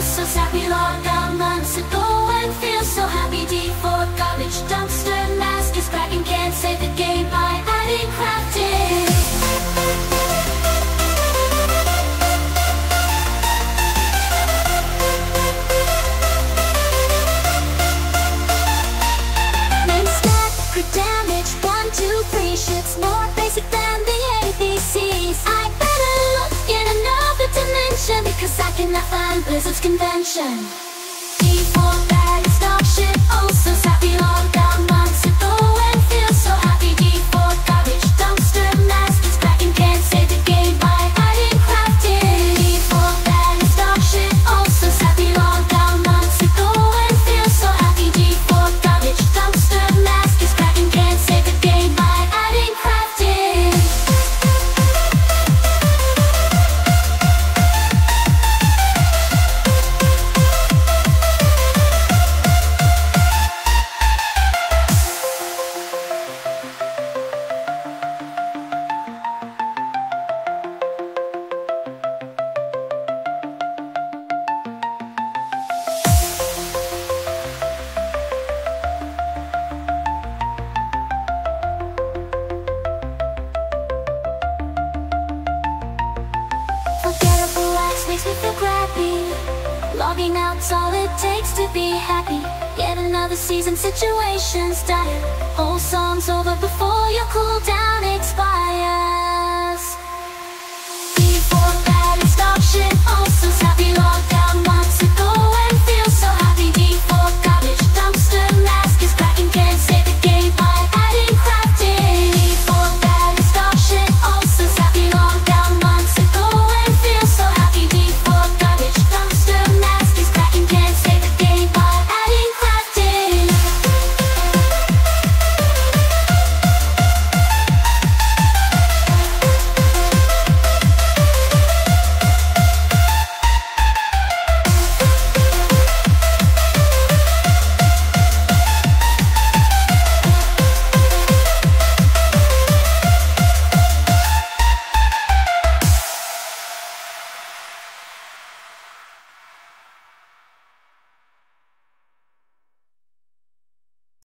So sappy long ago and so happy. D4 garbage dumpster mask is Can't save the game damage One, two, three, shit's more basic than the ABC Because I cannot find Blizzard's convention. D4 bag stock ship Oh sappy Wax feel crappy. Logging out's all it takes to be happy. Yet another season situation started. Whole song's over before you cooldown expires.